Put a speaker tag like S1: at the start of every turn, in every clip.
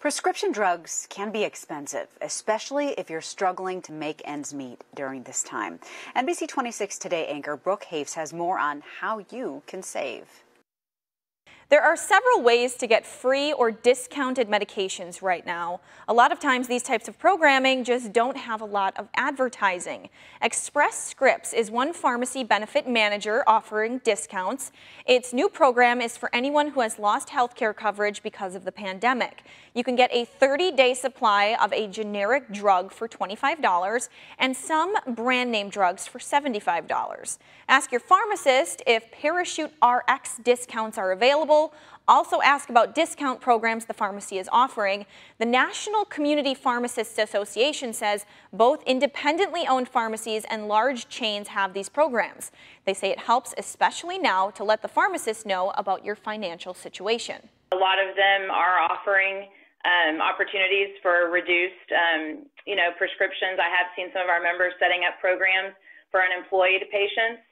S1: Prescription drugs can be expensive, especially if you're struggling to make ends meet during this time. NBC 26 Today anchor Brooke Hafes has more on how you can save.
S2: There are several ways to get free or discounted medications right now. A lot of times these types of programming just don't have a lot of advertising. Express Scripts is one pharmacy benefit manager offering discounts. Its new program is for anyone who has lost health care coverage because of the pandemic. You can get a 30-day supply of a generic drug for $25 and some brand name drugs for $75. Ask your pharmacist if Parachute RX discounts are available also ask about discount programs the pharmacy is offering. The National Community Pharmacists Association says both independently owned pharmacies and large chains have these programs. They say it helps especially now to let the pharmacist know about your financial situation.
S3: A lot of them are offering um, opportunities for reduced, um, you know, prescriptions. I have seen some of our members setting up programs for unemployed patients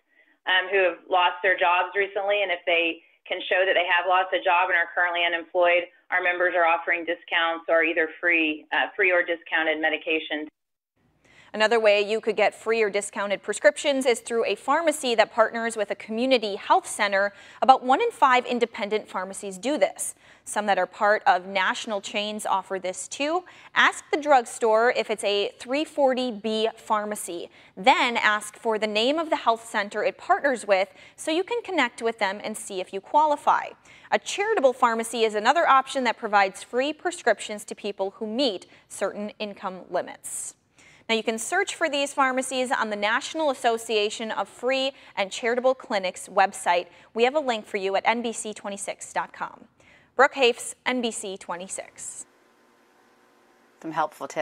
S3: um, who have lost their jobs recently, and if they can show that they have lost a job and are currently unemployed, our members are offering discounts or either free, uh, free or discounted medications.
S2: Another way you could get free or discounted prescriptions is through a pharmacy that partners with a community health center. About one in five independent pharmacies do this. Some that are part of national chains offer this too. Ask the drugstore if it's a 340B pharmacy. Then ask for the name of the health center it partners with so you can connect with them and see if you qualify. A charitable pharmacy is another option that provides free prescriptions to people who meet certain income limits. Now you can search for these pharmacies on the National Association of Free and Charitable Clinics website. We have a link for you at NBC26.com. Brooke Hafes, NBC 26.
S1: Some helpful tips.